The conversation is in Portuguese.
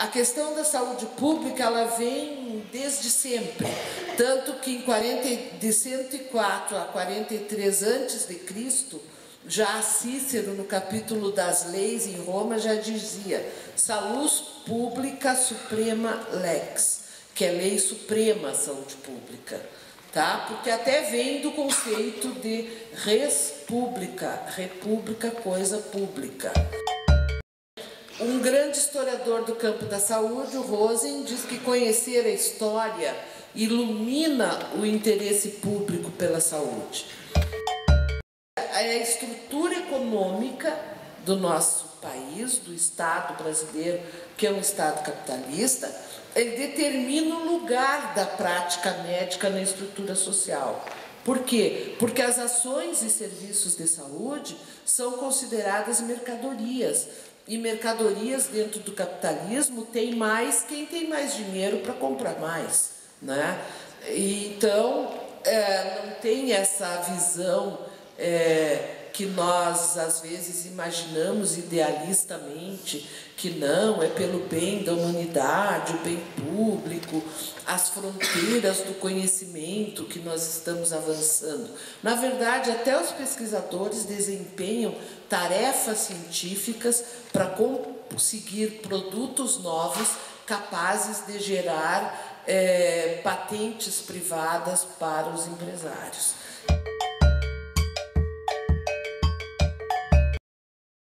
A questão da saúde pública ela vem desde sempre, tanto que em 40, de 104 a 43 antes de Cristo, já Cícero no capítulo das leis em Roma já dizia: salus pública suprema lex, que é lei suprema saúde pública, tá? Porque até vem do conceito de res pública, república coisa pública. Um grande historiador do campo da saúde, o Rosen, diz que conhecer a história ilumina o interesse público pela saúde. A estrutura econômica do nosso país, do Estado brasileiro, que é um Estado capitalista, ele determina o lugar da prática médica na estrutura social. Por quê? Porque as ações e serviços de saúde são consideradas mercadorias, e mercadorias dentro do capitalismo tem mais quem tem mais dinheiro para comprar mais. Né? E, então, é, não tem essa visão é, que nós às vezes imaginamos idealistamente que não, é pelo bem da humanidade, o bem público, as fronteiras do conhecimento que nós estamos avançando. Na verdade, até os pesquisadores desempenham tarefas científicas para conseguir produtos novos capazes de gerar é, patentes privadas para os empresários.